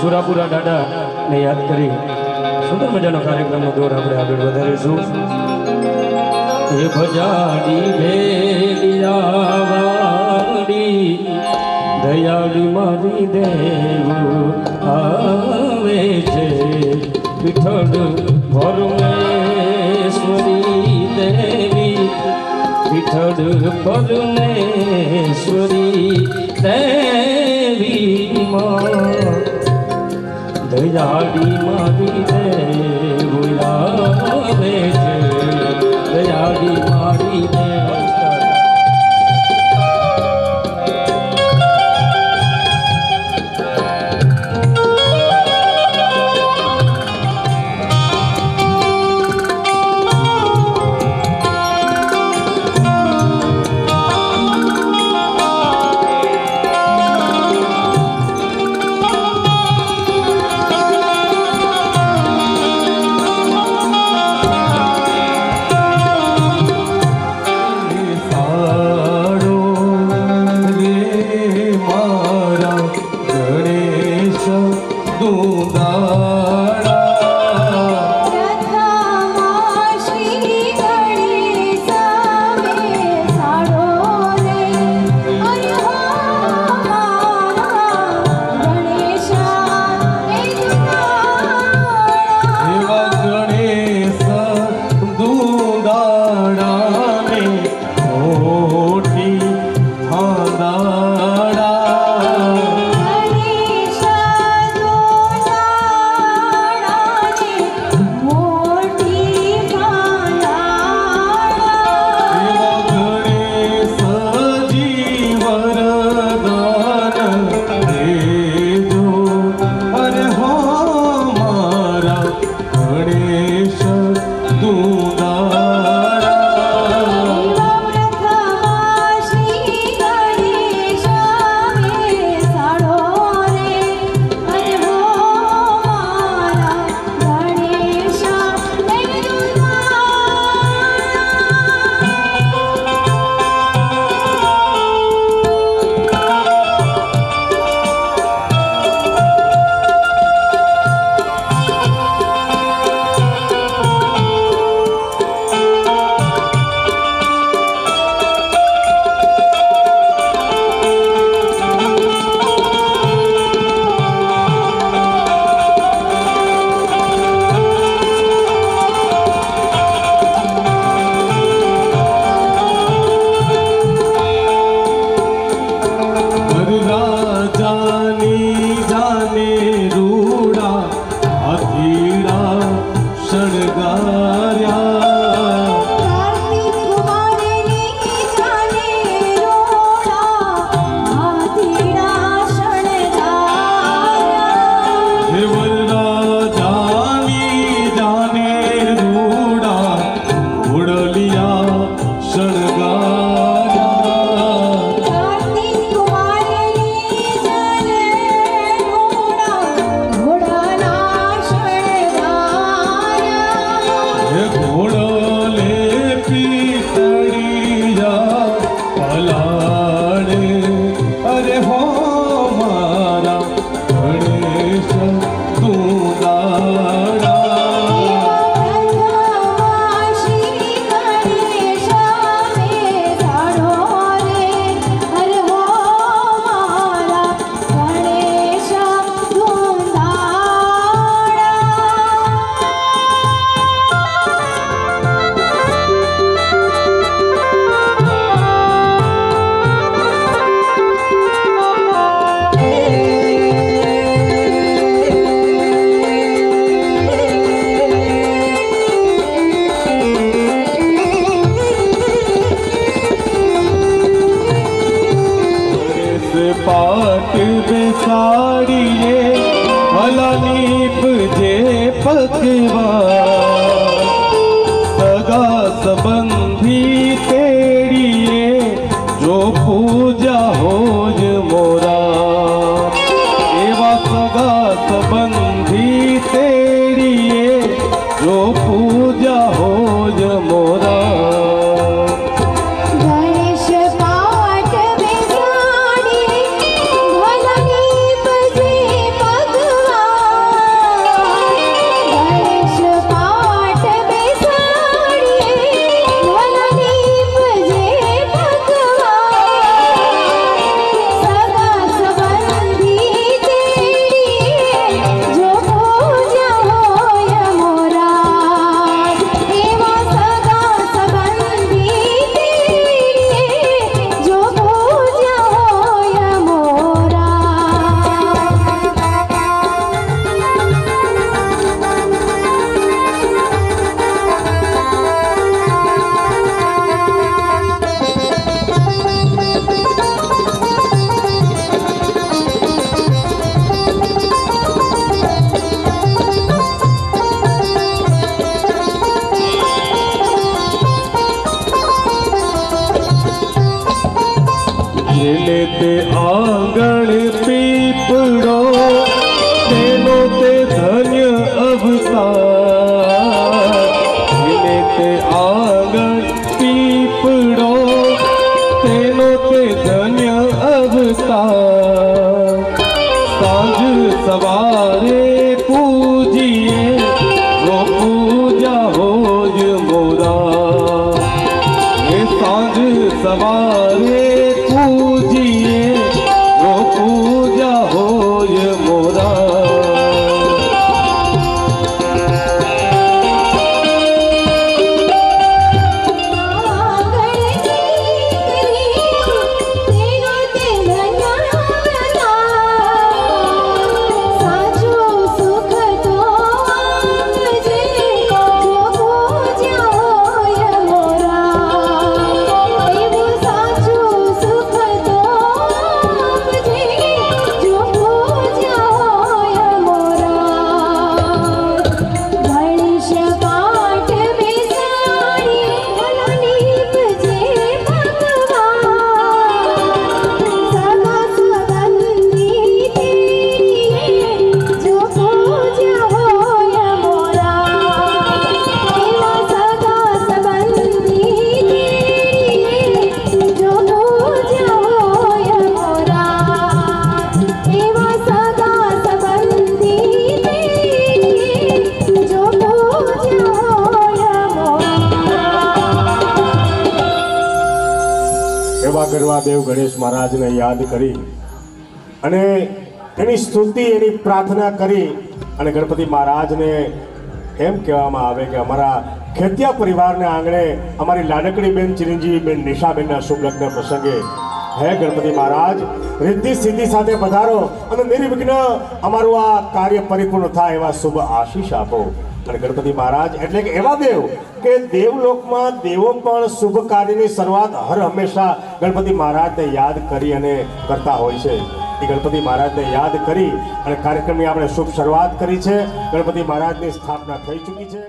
સુરાપુરા દાદાને યાદ કરી. સુંદર મજાનો કાર્યક્રમનો દોર આપણે આગળ વધારીશું. એ ભજાડી ભેલિયાવાડી દયાળી મારી દેવ આવે છે. વિઠળ પરમેશ્વરી દેવી વિઠળ પરમેશ્વરી દેવી મા. दयाली मारी दे बुलावे दयाड़ी मारी दे। યાદ કરી અને એની સ્તુતિ, એની પ્રાર્થના કરી અને ગણપતિ મહારાજને એમ કહેવામાં આવે કે અમારા ખેતિયા પરિવારને આંગણે અમારી લાડકડી બેન ચિરંજીવી બેન નિશાબેનના શુભ લગ્ન પ્રસંગે હે ગણપતિ મહારાજ, રિદ્ધિ સિદ્ધિ સાથે પધારો અને નિર્વિઘ્ન અમારું આ કાર્ય પરિપૂર્ણ થાય એવા શુભ આશીષ આપો. અને ગણપતિ મહારાજ એટલે કે એવા દેવ કે દેવલોકમાં દેવો પણ શુભ કાર્યની શરૂઆત હર હંમેશા ગણપતિ મહારાજને યાદ કરી અને કરતા હોય છે. એ ગણપતિ મહારાજને યાદ કરી અને કાર્યક્રમની આપણે શુભ શરૂઆત કરી છે. ગણપતિ મહારાજની સ્થાપના થઈ ચૂકી છે.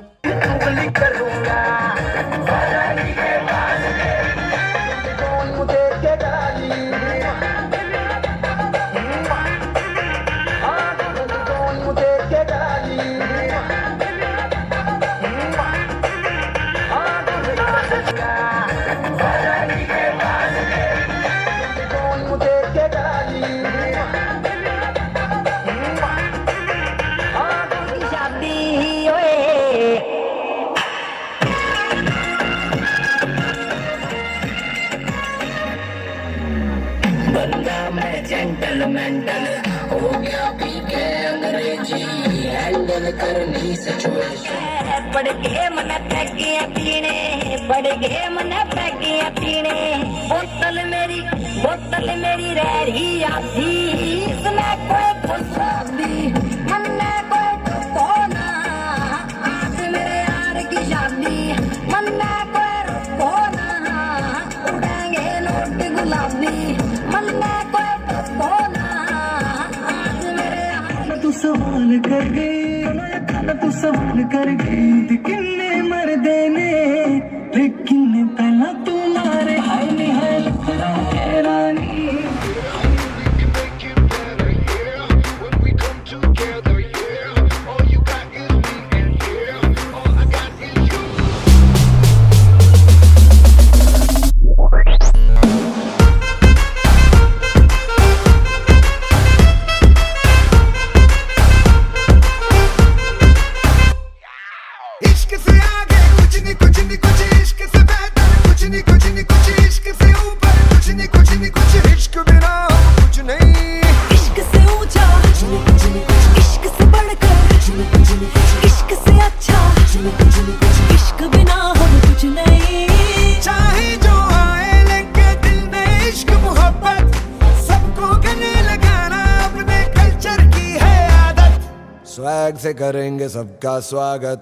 हैंडल करनी सिचुएशन गए मन पीने गए मन पीने। बोतल मेरी बोतल मेरी रह रही आधी। इसमें कोई फसादी तू करके किन्ने स्वागत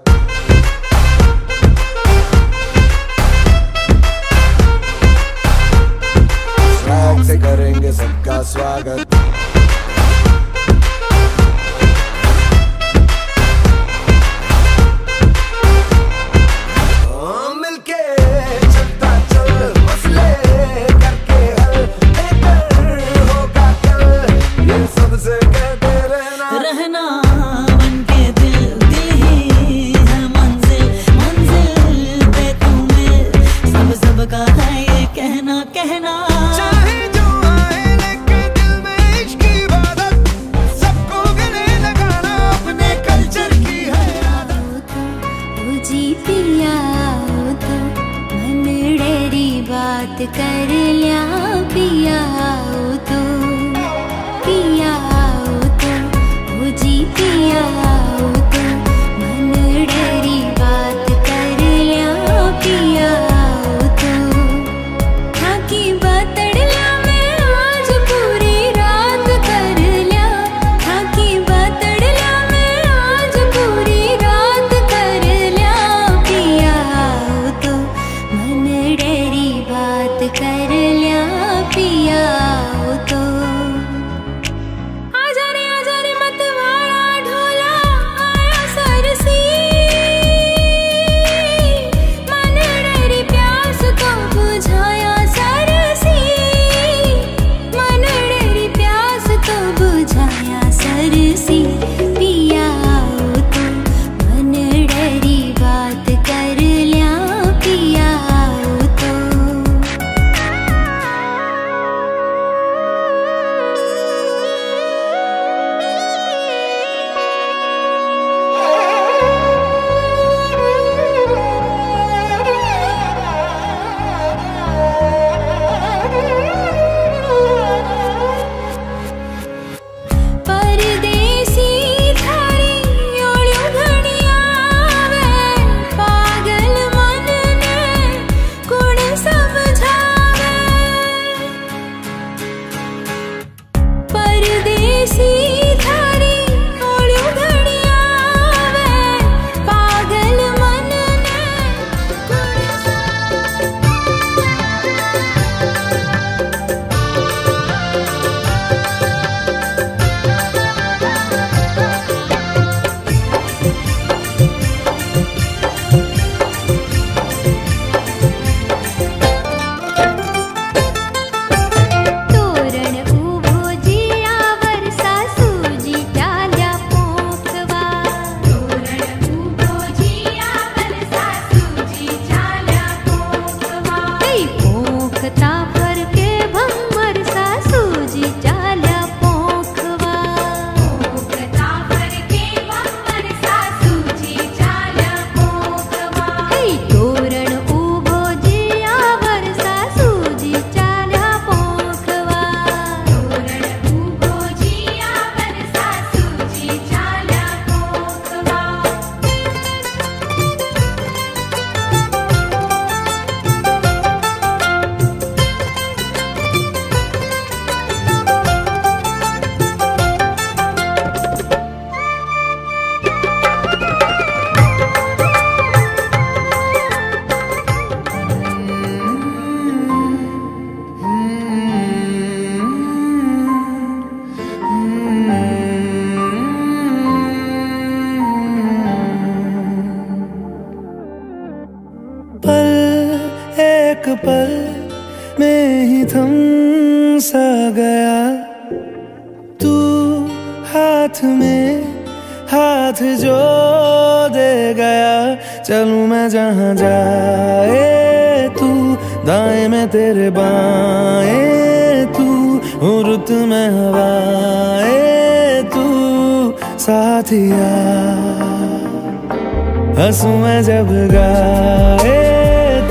में जब गाए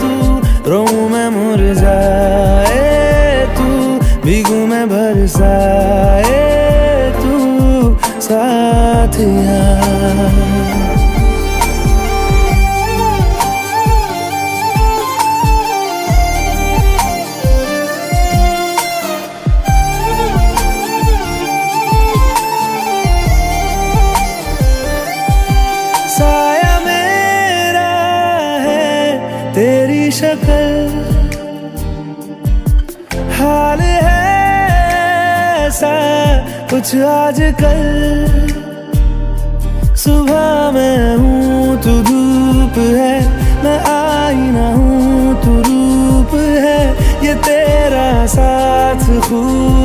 तू रो में मुरझाए तू भीगू में बरसाए तू साथिया आजकल सुबह मैं हूँ तो धूप है, मैं आई ना हूँ तो रूप है, ये तेरा साथ खूब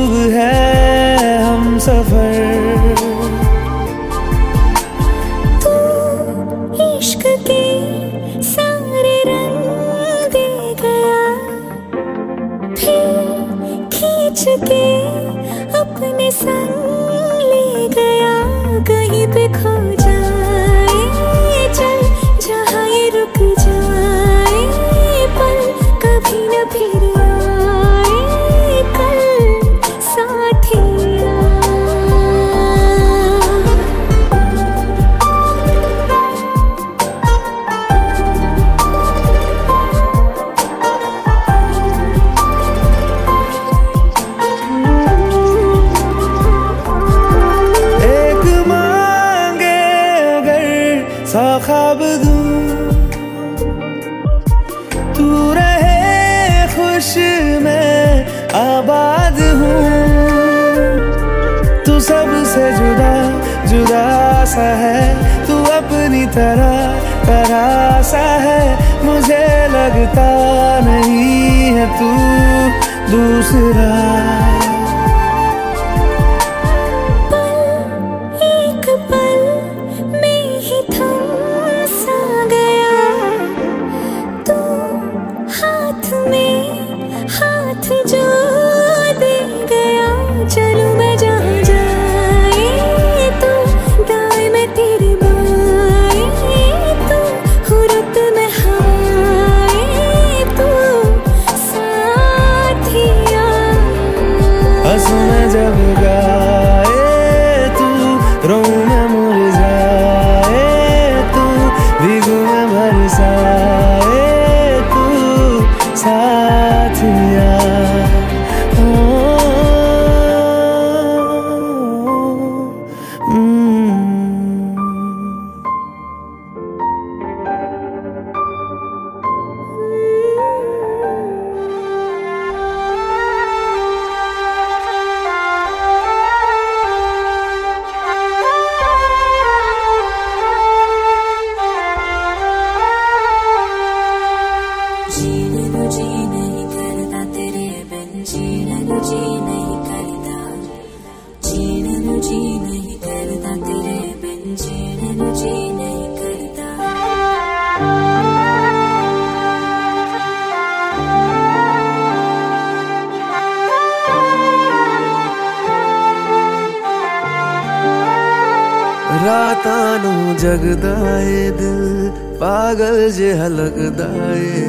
ਜਿਹਾ ਲੱਗਦਾ ਏ।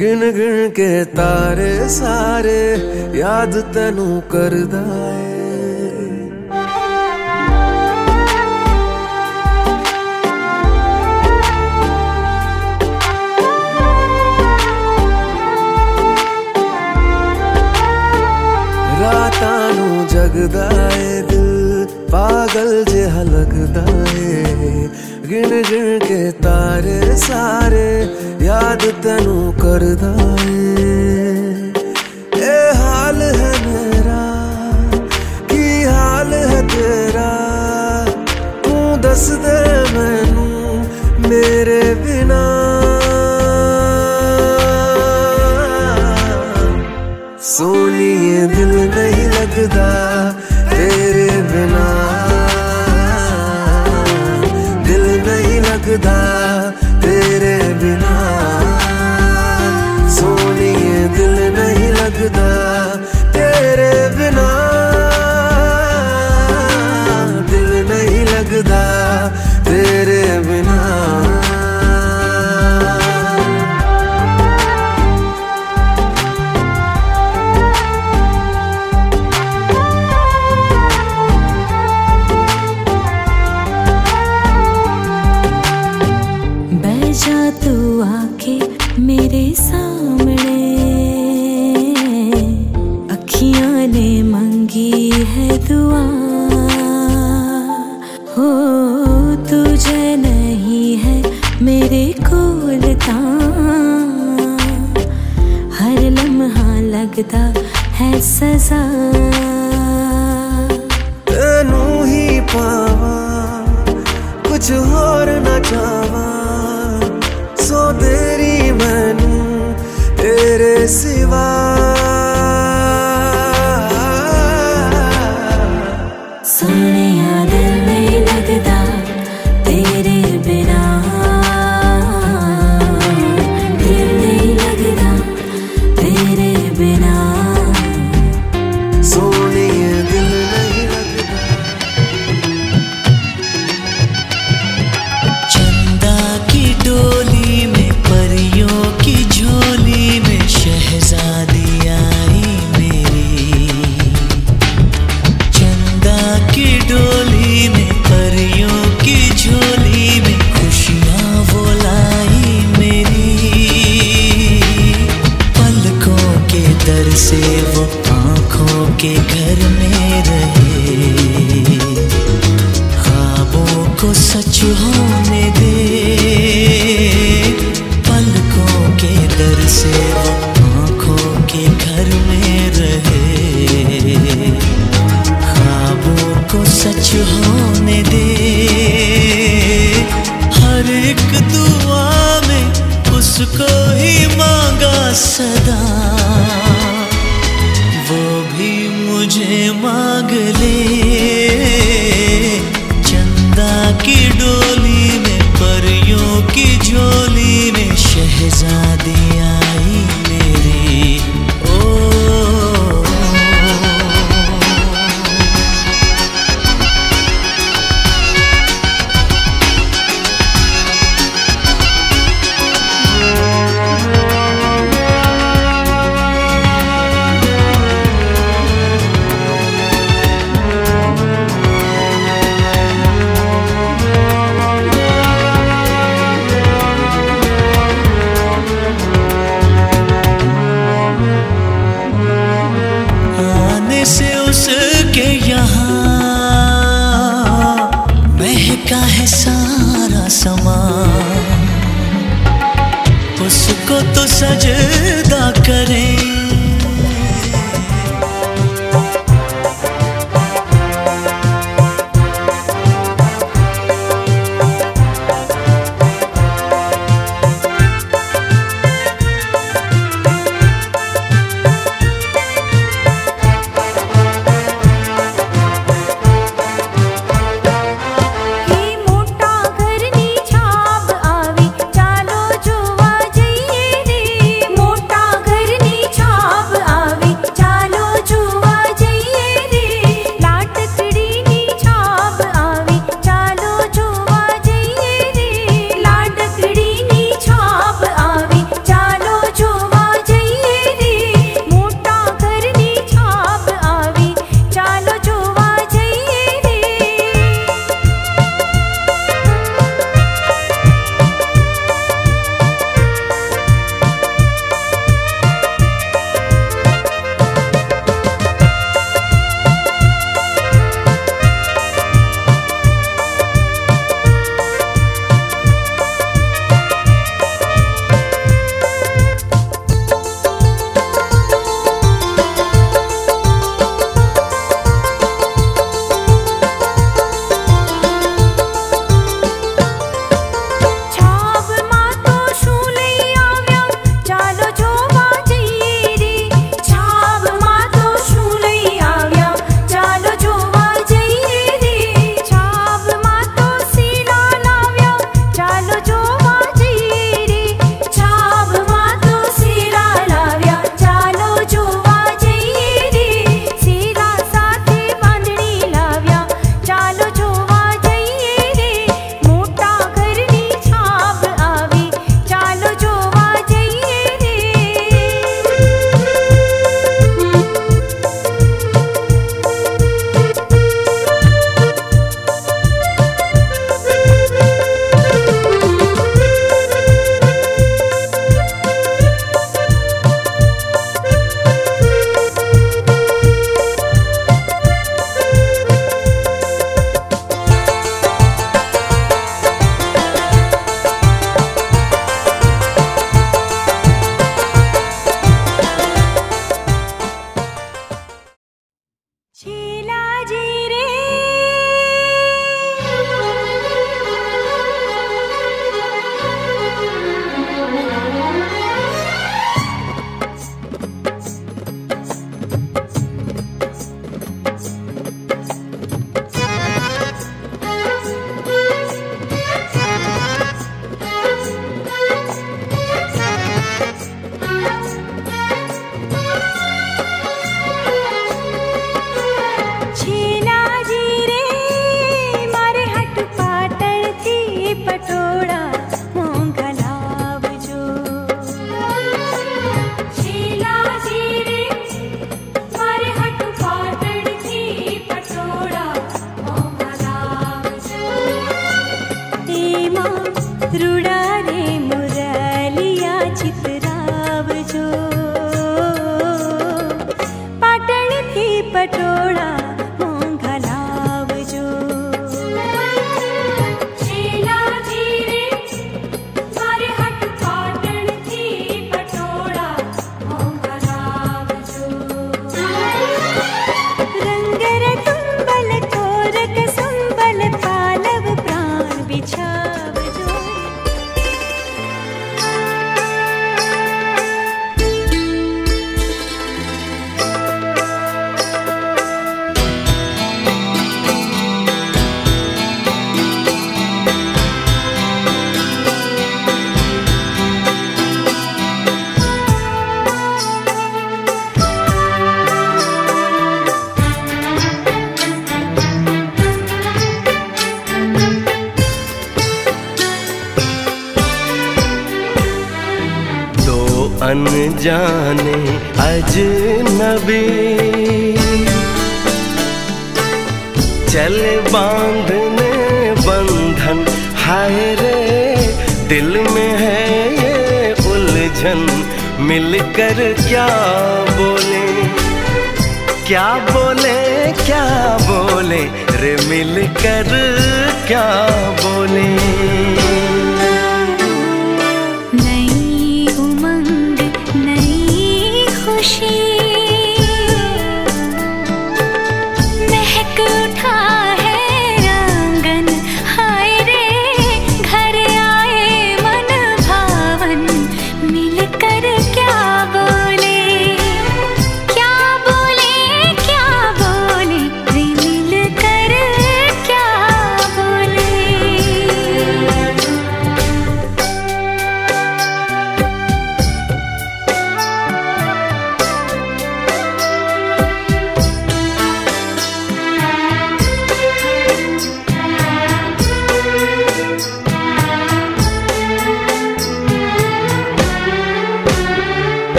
ਗਿਣ ਗਿਣ ਕੇ ਤਾਰੇ ਸਾਰੇ ਯਾਦ ਤੈਨੂੰ ਕਰਦਾ ਏ। வருதா?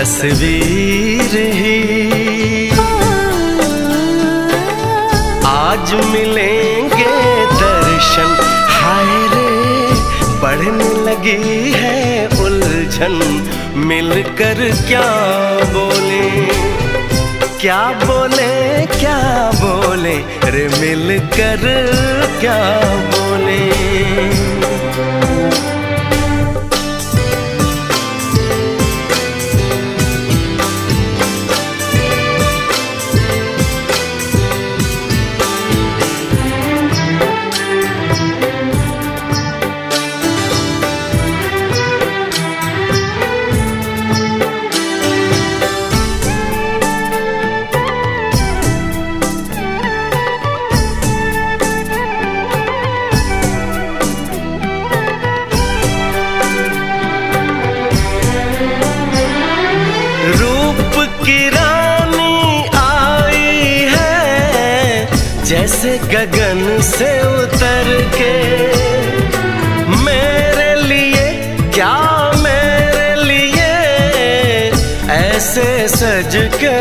तस्वीर ही। आज मिलेंगे दर्शन। हाय रे, बढ़ने लगी है उलझन। मिलकर क्या बोले? क्या बोले क्या बोले? रे मिलकर क्या बोले? सज के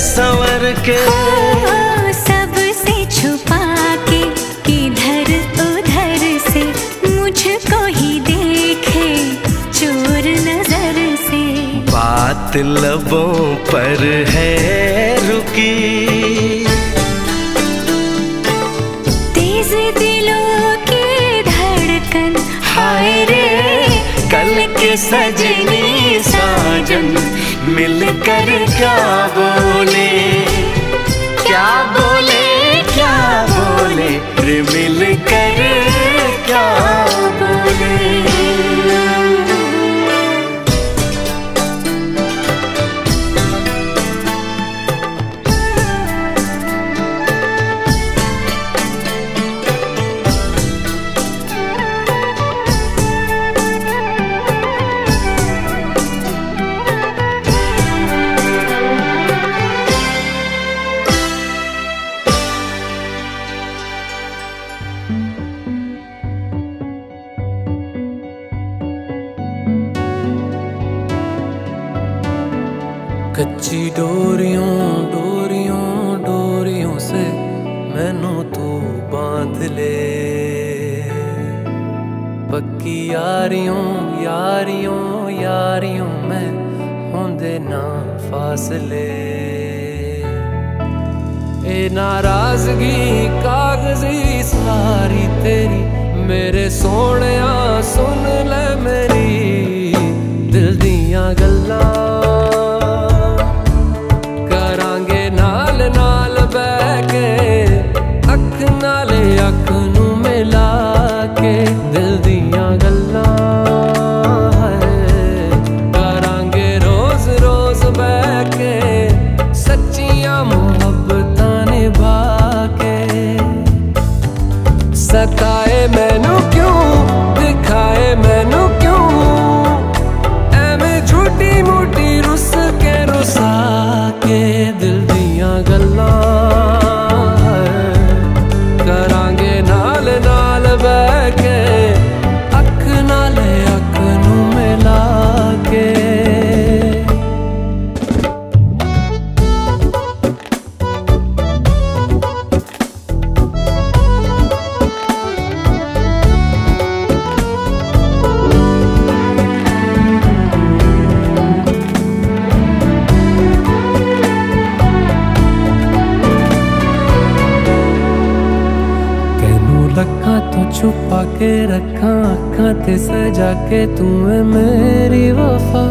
संवर के। हाँ, छुपा के किधर तो उधर से ही देखे चोर नज़र से। बात लबों पर है रुकी। मिलकर क्या बोले? क्या बोले क्या बोले? मिलकर क्या पक्की यारियों यारियों यारियों में होंदे ना फासले ए नाराज़गी कागज़ी सारी तेरी मेरे सोने सुन ले आँखा सजा के तुम्हें मेरी वफा।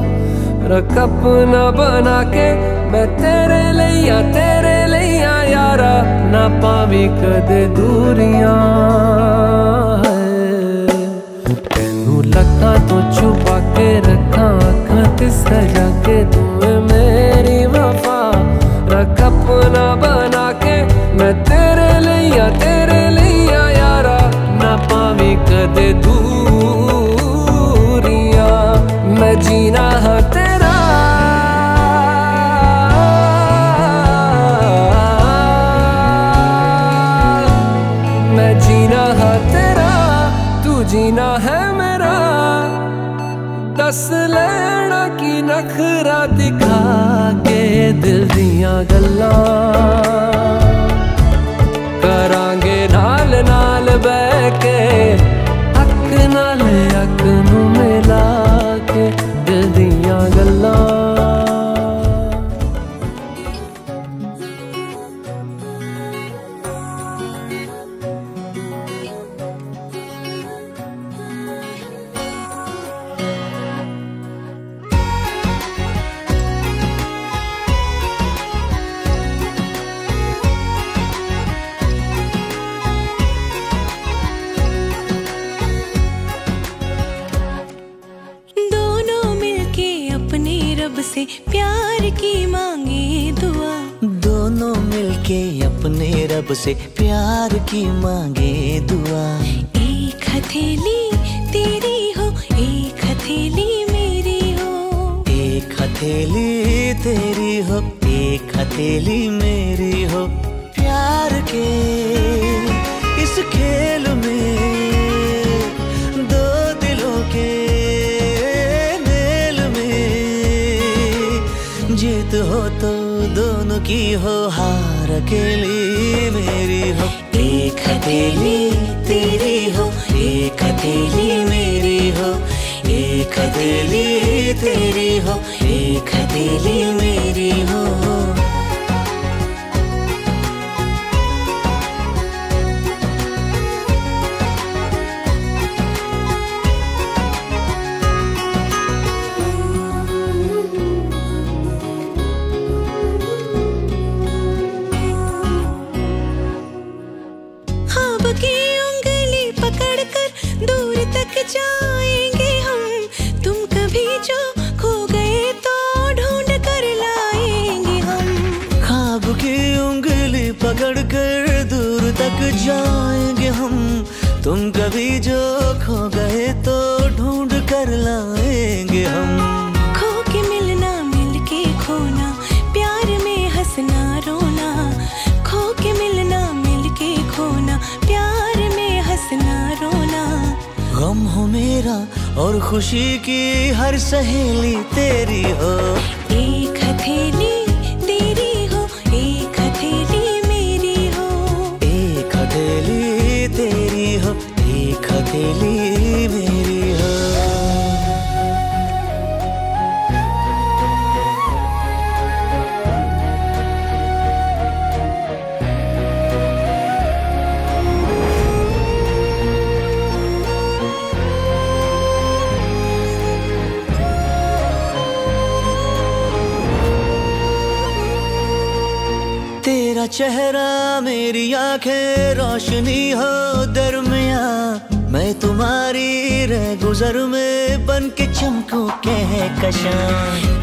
रख अपना बना के मैं तेरे लिया तेरे लिया यारा। ना पावी कद दूरियाँ तेनू लखा तो छुपा के रखा आँखा सजा के तुम्हें मेरी वफा। रख अपना बना के मैं तेरे लिया तेरे लिया यारा। ना पावी कद दूर दिल दिया गल्ला से प्यार की मांगे दुआ। एक हथेली तेरी हो एक हथेली मेरी हो। एक हथेली तेरी हो एक हथेली मेरी हो। प्यार के की हो हार अकेली मेरी हो। एक हथेली तेरी हो, एक हथेली मेरी हो। एक हथेली तेरी हो, एक हथेली मेरी हो।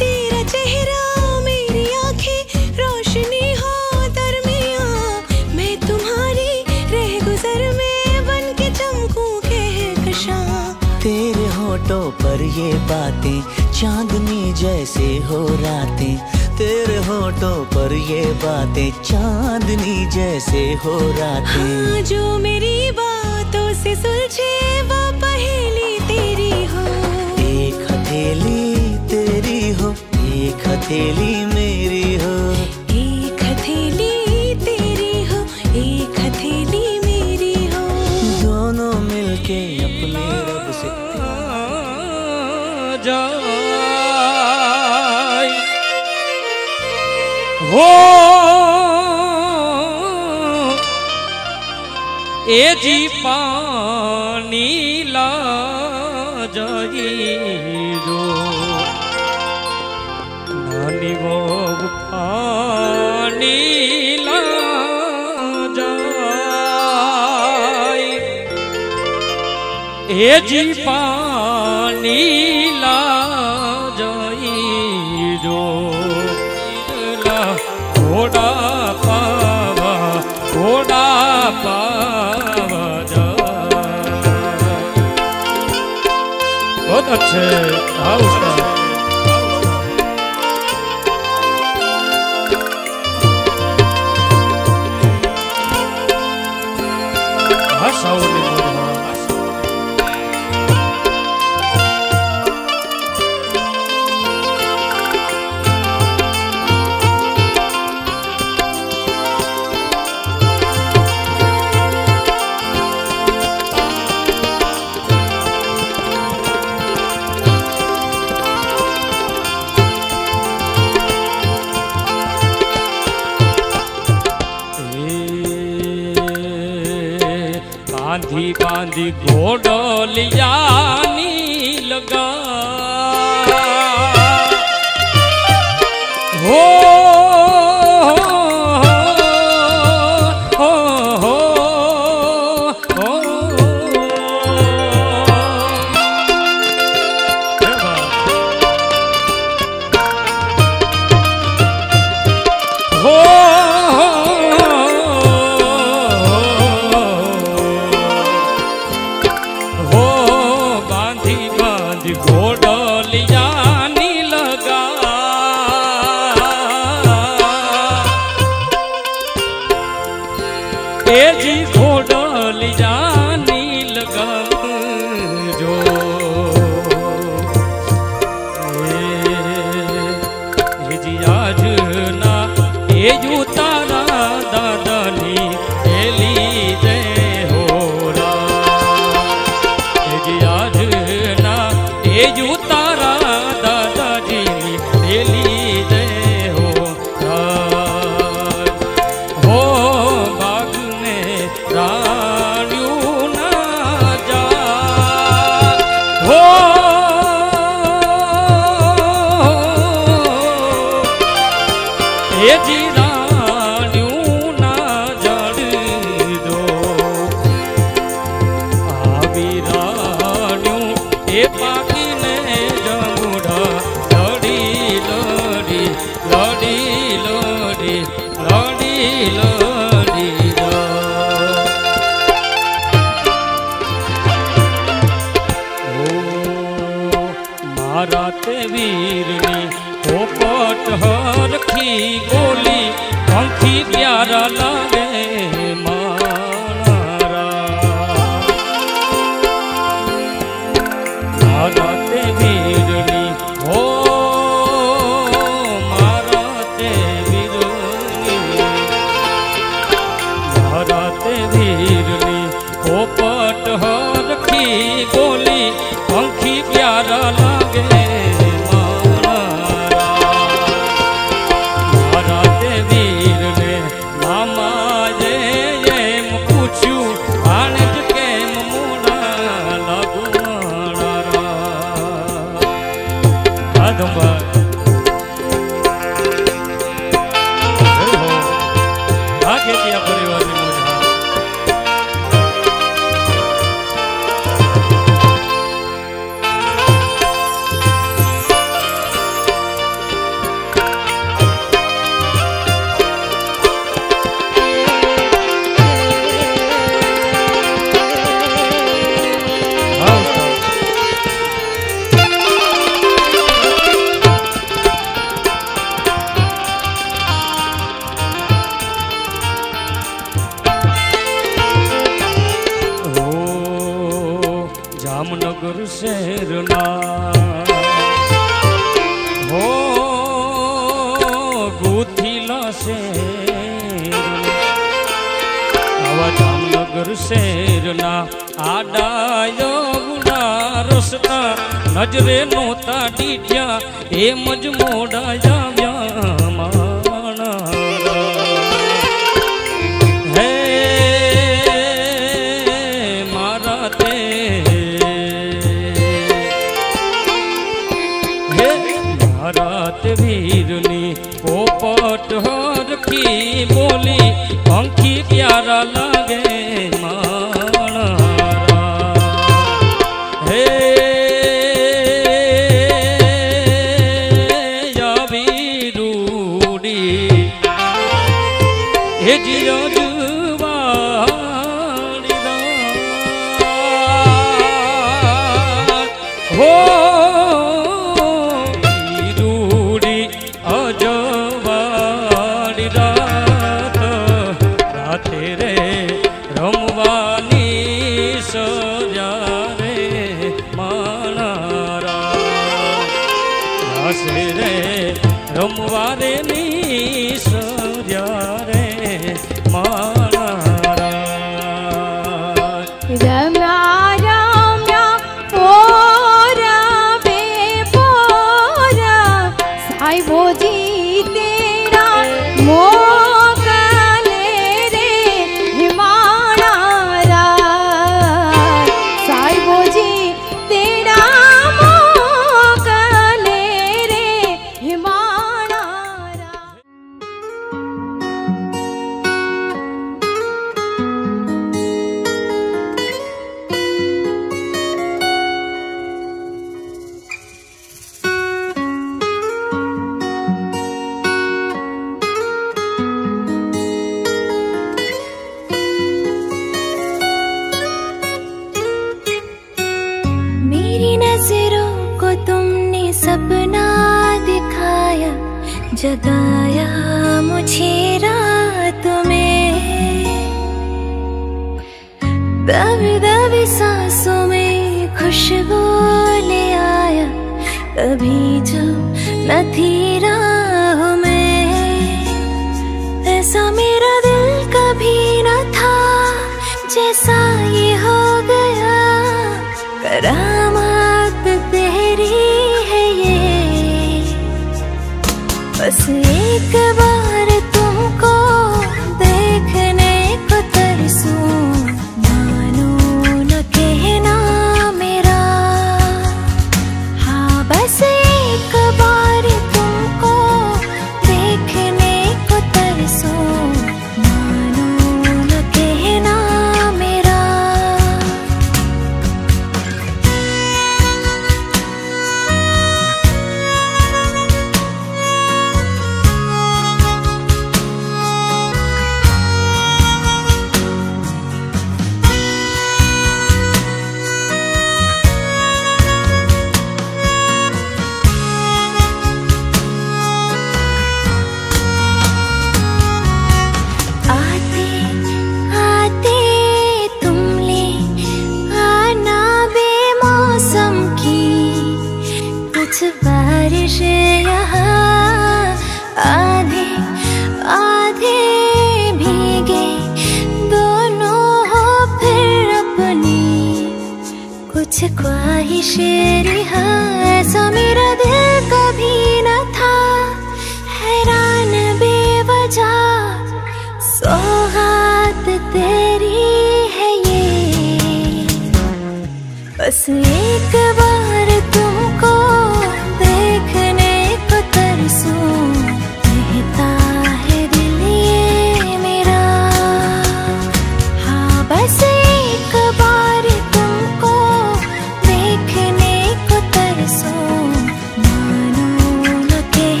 तेरा चेहरा मेरी आँखें रोशनी हो दरमिया। मैं तुम्हारी रह गुजर में बन के चमकू कह कशा। तेरे होठों पर ये बातें चांदनी जैसे हो रातें। तेरे होठों पर ये बातें चांदनी जैसे हो रातें। हाँ जो मेरी बातों से सुलझे वो पहेली तेरी हो। एक हथेली एक हथेली मेरी हो। एक हथेली तेरी हो एक हथेली मेरी हो। दोनों मिलके अपने रब से जा हो। ए जी पा હેજી પાની લા જઈ જો. ઘોડા પાવા ઘોડા પાવા જા બહુ અચ્છે હાઉસ એજી ઘોડો લીજા हौसला नजरे नो ताड़ी दिया ए मजमोड़ा जा पट हर बोली पंखी प्यारा ला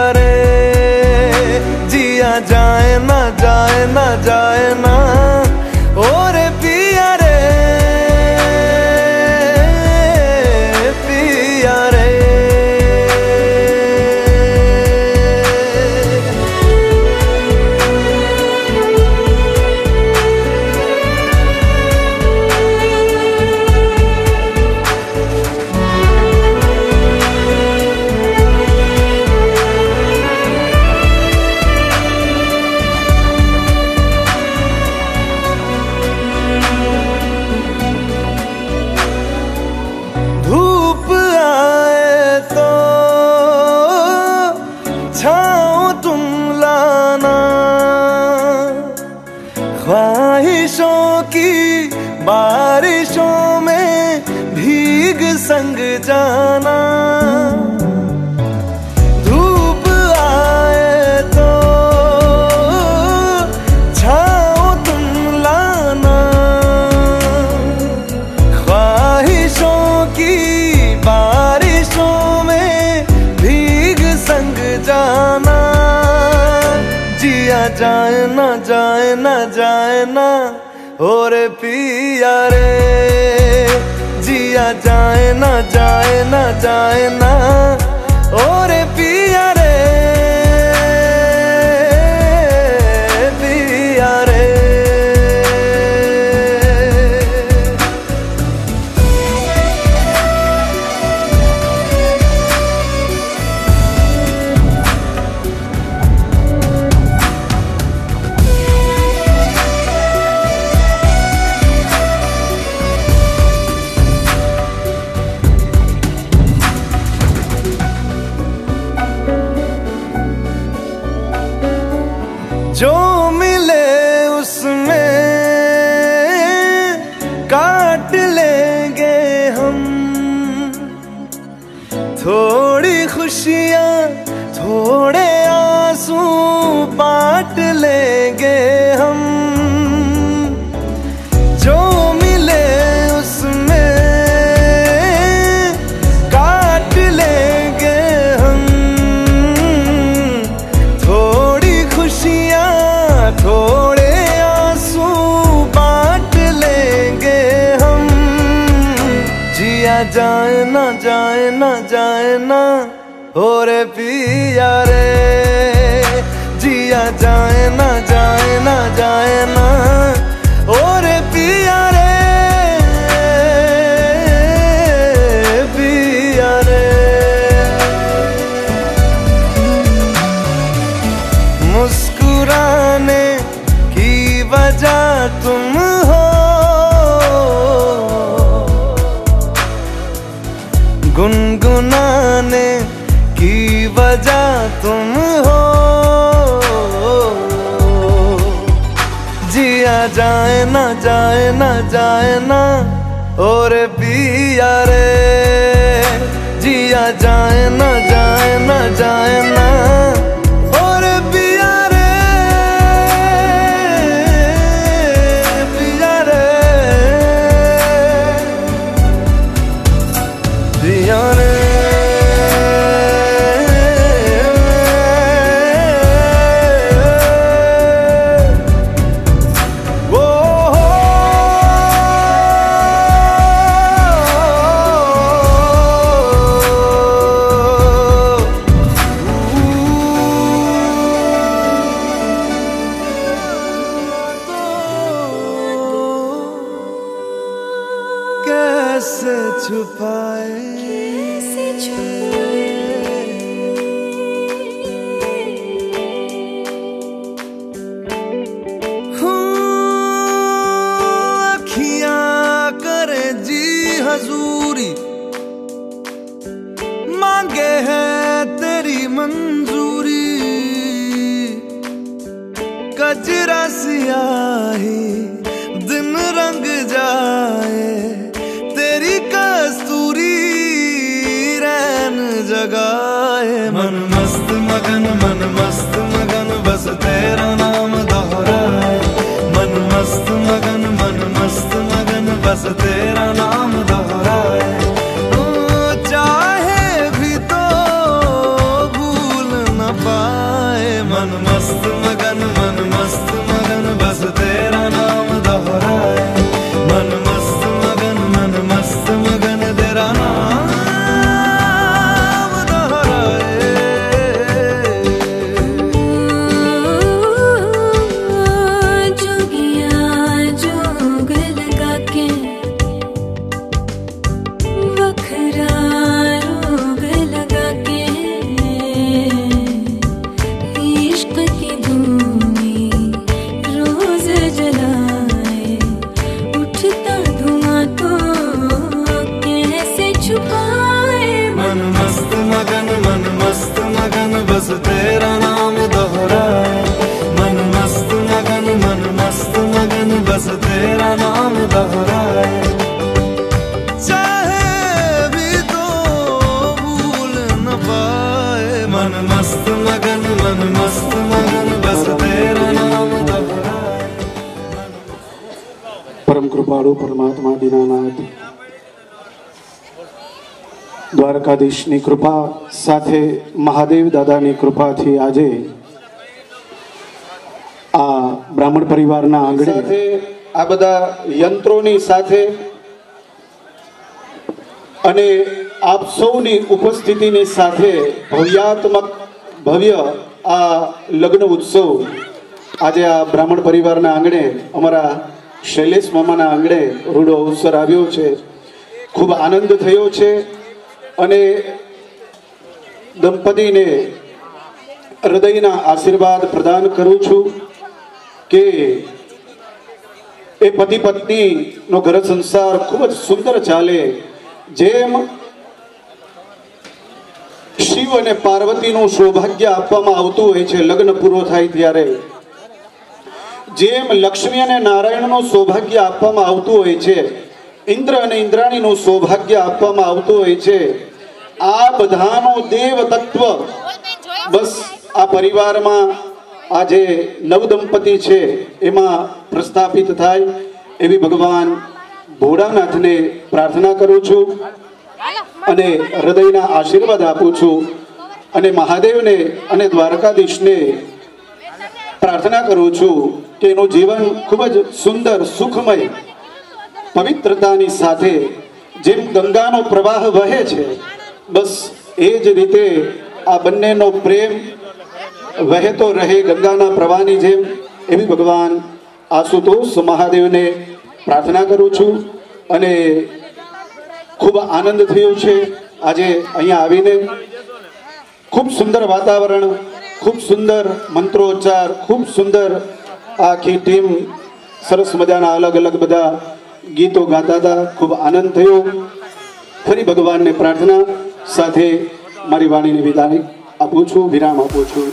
करे जिया जाए ना जाए ना जाए ना। जाए ना जाए ना जाए ना। जिया जिया जाए ना जाए ना जाए ना। ना जाए ना और पिया रे। जिया जाए ना जाए ना जाए ना। કૃપાળુ પરમાત્મા દીનાનાથ. દ્વારકાધીશની કૃપા સાથે મહાદેવ દાદાની કૃપાથી આજે આ બ્રાહ્મણ પરિવારના આંગણે આ બધા યંત્રોની સાથે અને આપ સૌની ઉપસ્થિતિની સાથે ભવ્યાત્મક ભવ્ય આ લગ્ન ઉત્સવ આજે આ બ્રાહ્મણ પરિવારના આંગણે અમારા શૈલેષ મામાના આંગણે રૂડો અવસર આવ્યો છે. ખૂબ આનંદ થયો છે અને દંપતીને હૃદયના આશીર્વાદ પ્રદાન કરું છું કે એ પતિ પત્નીનો ઘર સંસાર ખૂબ જ સુંદર ચાલે. જેમ શિવ અને પાર્વતીનું સૌભાગ્ય આપવામાં આવતું હોય છે, લગ્ન પૂરો થાય ત્યારે. જેમ લક્ષ્મી અને નારાયણનું સૌભાગ્ય આપવામાં આવતું હોય છે, ઇન્દ્ર અને ઇન્દ્રાણીનું સૌભાગ્ય આપવામાં આવતું હોય છે, આ બધાનું દેવ તત્વ બસ આ પરિવારમાં આ જે નવદંપતિ છે, એમાં પ્રસ્થાપિત થાય એવી ભગવાન ભોળાનાથને પ્રાર્થના કરું છું અને હૃદયના આશીર્વાદ આપું છું અને મહાદેવને અને દ્વારકાધીશને પ્રાર્થના કરું છું. એનું જીવન ખૂબ જ સુંદર, સુખમય, પવિત્રતાની સાથે જેમ ગંગાનો પ્રવાહ વહે છે, બસ એ જ રીતે આ બંનેનો પ્રેમ વહેતો રહે ગંગાના પ્રવાહની જેમ. એવી ભગવાન આશુતોષ મહાદેવને પ્રાર્થના કરું છું અને ખૂબ આનંદ થયો છે આજે અહીંયા આવીને. ખૂબ સુંદર વાતાવરણ, ખૂબ સુંદર મંત્રોચ્ચાર, ખૂબ સુંદર આખી ટીમ સરસ મજાના અલગ અલગ બધા ગીતો ગાતા હતા. ખૂબ આનંદ થયો. ફરી ભગવાનને પ્રાર્થના સાથે મારી વાણીને વિદાય આપું છું, વિરામ આપું છું.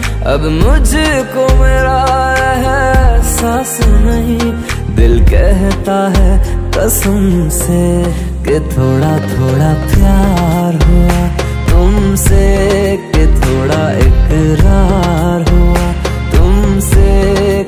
अब मुझको मेरा एहसास नहीं। दिल कहता है कसम से कि थोड़ा थोड़ा प्यार हुआ। तुमसे कि थोड़ा इकरार हुआ। तुमसे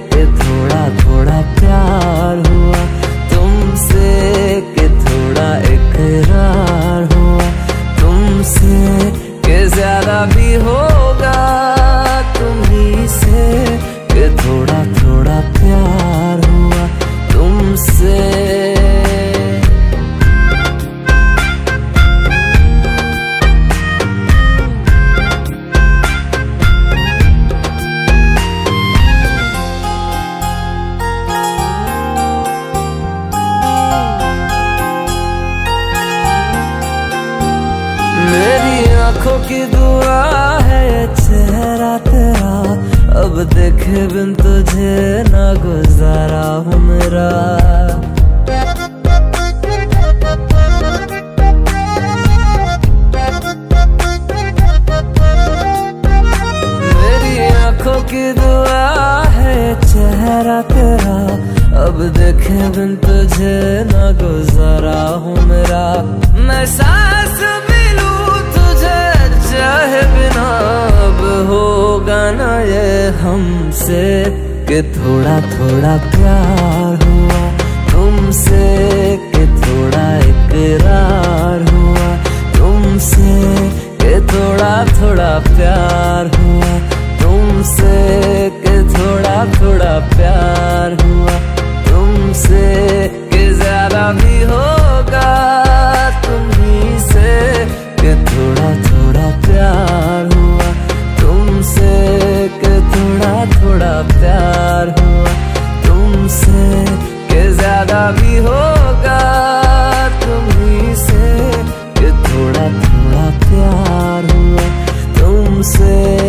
थोड़ा प्यार हुआ। तुमसे के थोड़ा थोड़ा प्यार हुआ। तुमसे के ज़्यादा भी होगा। तुम्ही से के थोड़ा थोड़ा प्यार हुआ। तुमसे के थोड़ा थोड़ा प्यार हुआ। तुमसे के ज़्यादा भी होगा। Say.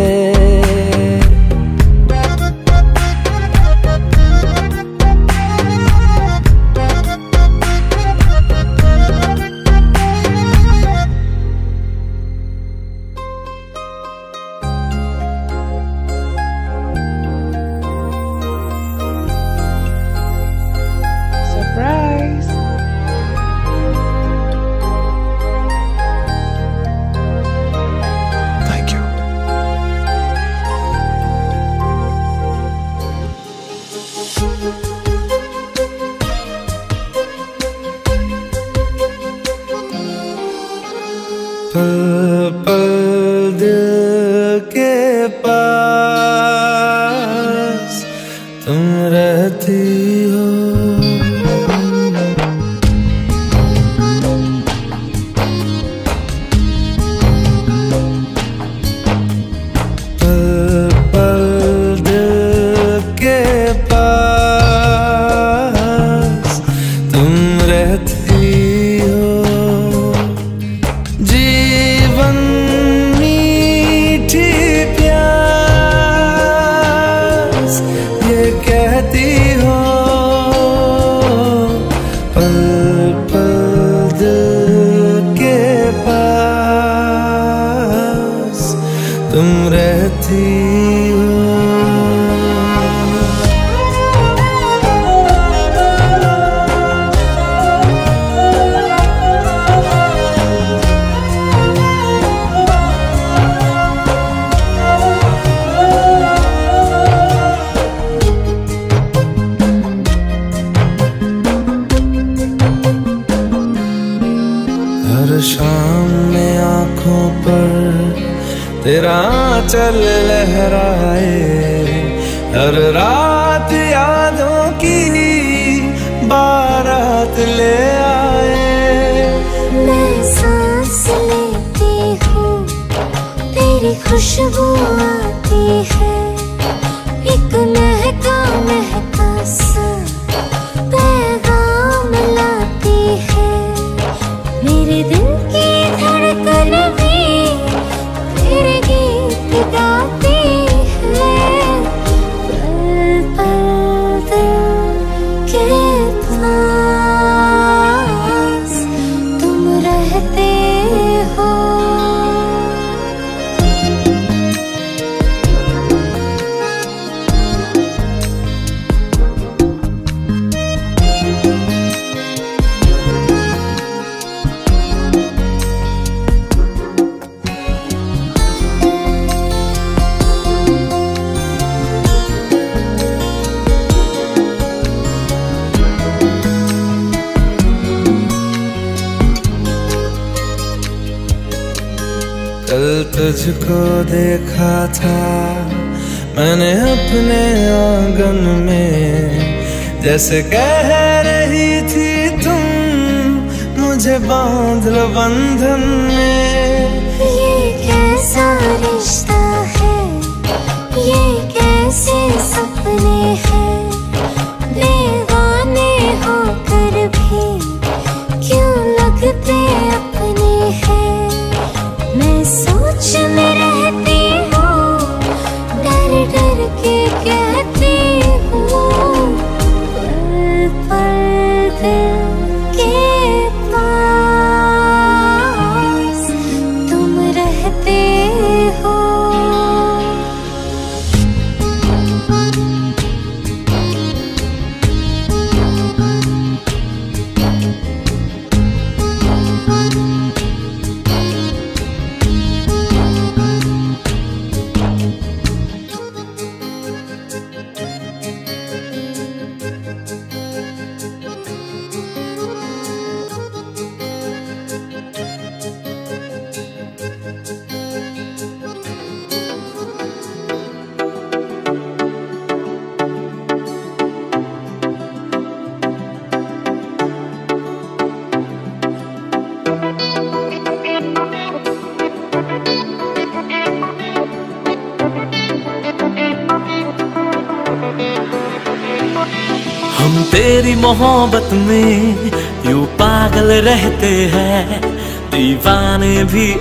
जैसे कह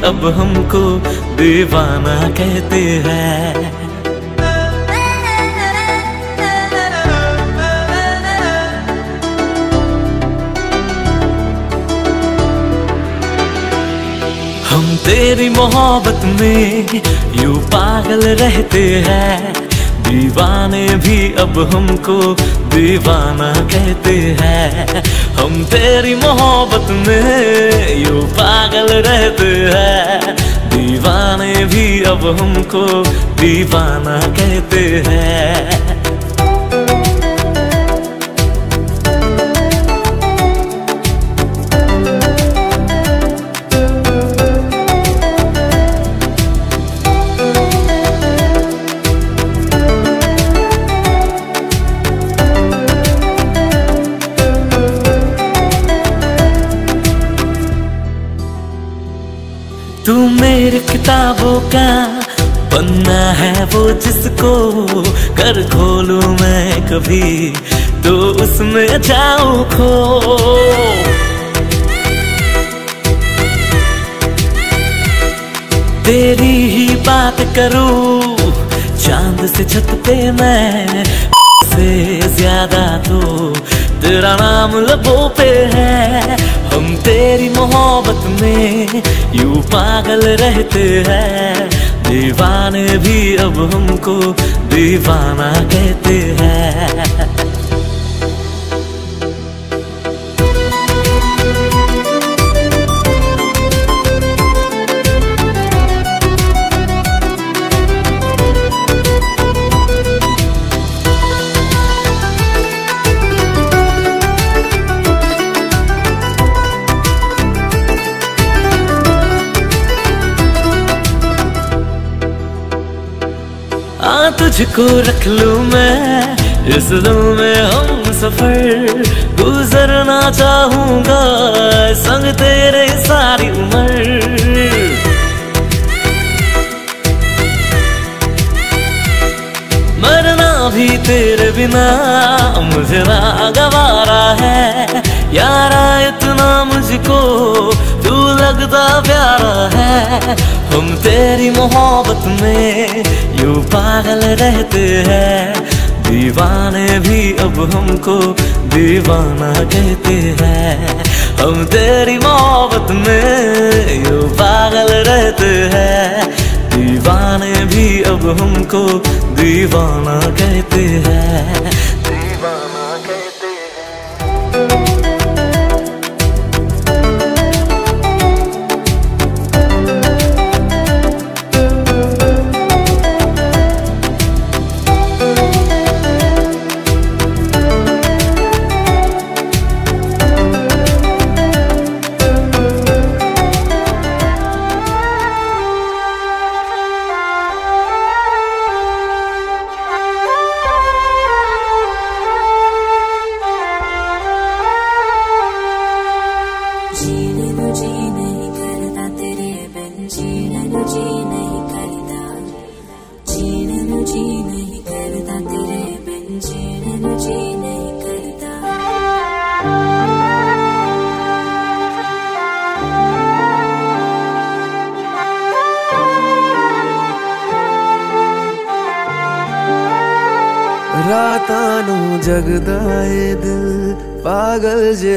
अब हमको दीवाना कहते हैं। हम तेरी मोहब्बत में यू पागल रहते हैं। दीवाने भी अब हमको दीवाना कहते हैं। हम तेरी मोहब्बत में यू पागल रहते हैं। दीवाने भी अब हमको दीवाना कहते हैं। किताबों का पन्ना है वो जिसको कर खोलू मैं कभी तो उसमें जाऊँ खो। तेरी ही बात करूँ, चाँद से छत पे मैं से ज़्यादा तो तेरा नाम लबों पे है। हम तेरी मोहब्बत में यू पागल रहते हैं। दीवाने भी अब हमको दीवाना कहते हैं। तुझको रख लूँ मैं, इस दिल में हम सफ़र गुजरना चाहूँगा, संग तेरे सारी उम्र। मरना भी तेरे बिना मुझे ना गवारा है यारा इतना मुझको तू लगता प्यारा है। हम तेरी मोहब्बत में यूँ पागल रहते हैं। दीवाने भी अब हमको दीवाना कहते हैं। हम तेरी मोहब्बत में यूँ पागल रहते हैं। दीवाने भी अब हमको दीवाना कहते हैं।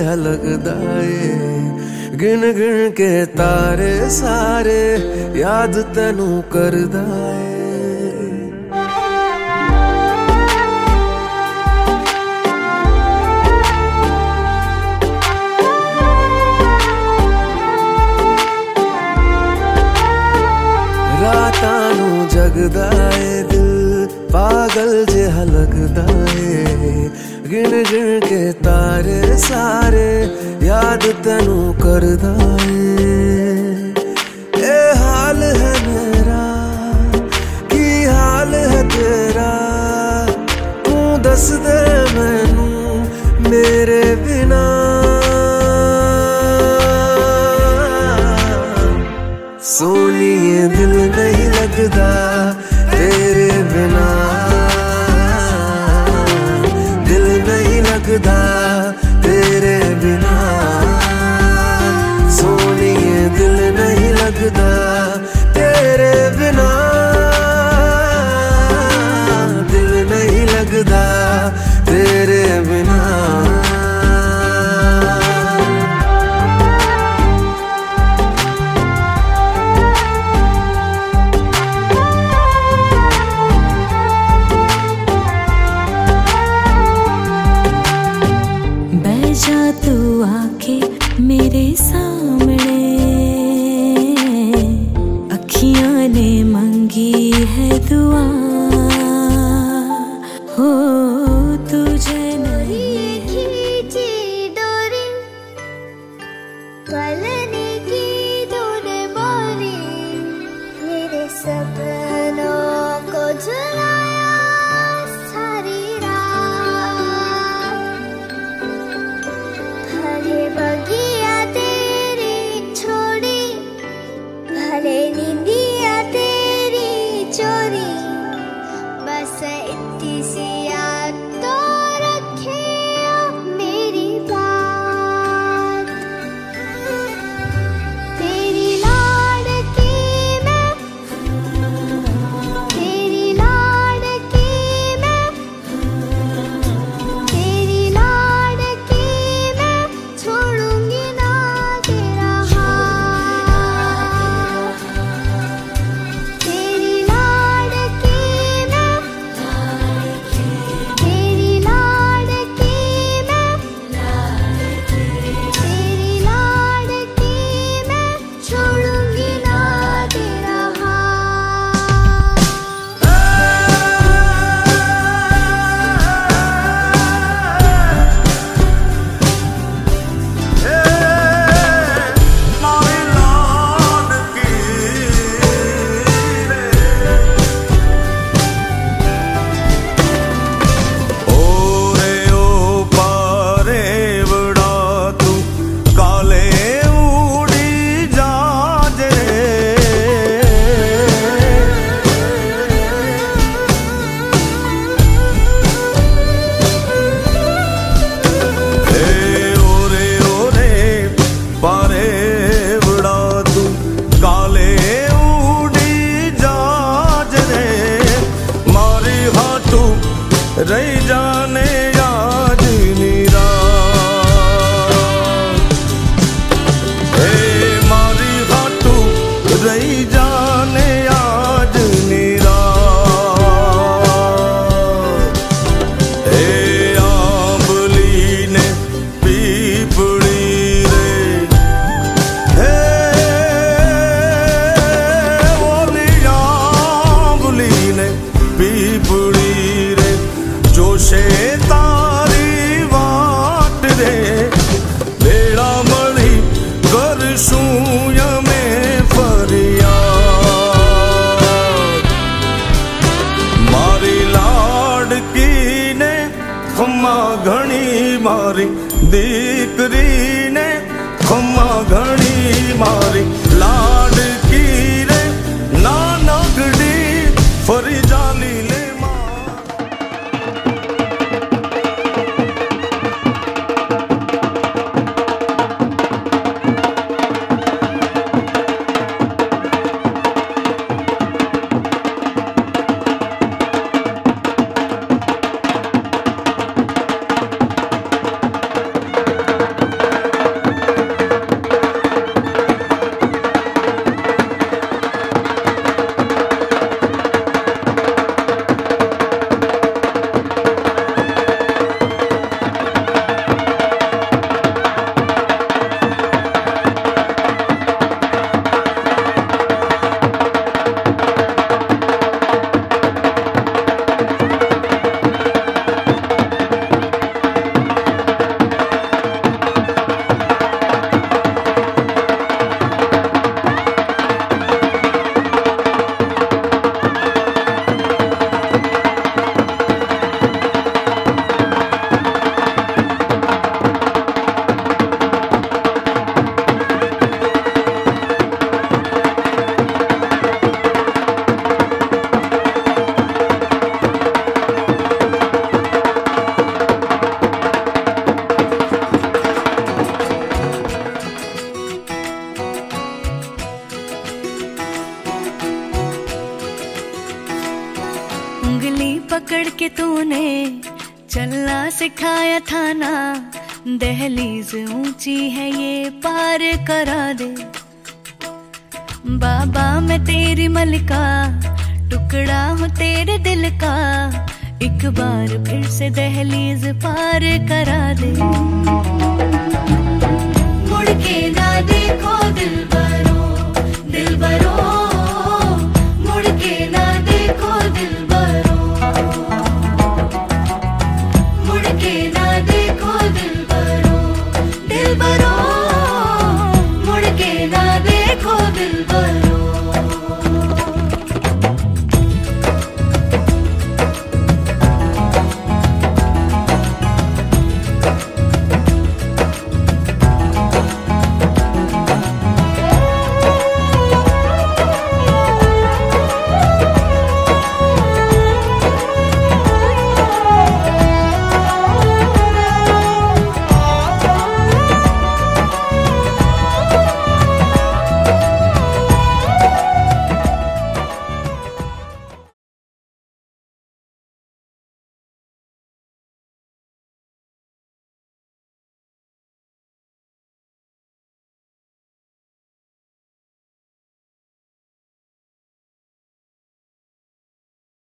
ਜਿਹਾ ਲੱਗਦਾ ਏ। ਗਿਣ ਗਿਣ ਕੇ ਤਾਰੇ ਸਾਰੇ ਯਾਦ ਤੈਨੂੰ ਕਰਦਾ ਏ।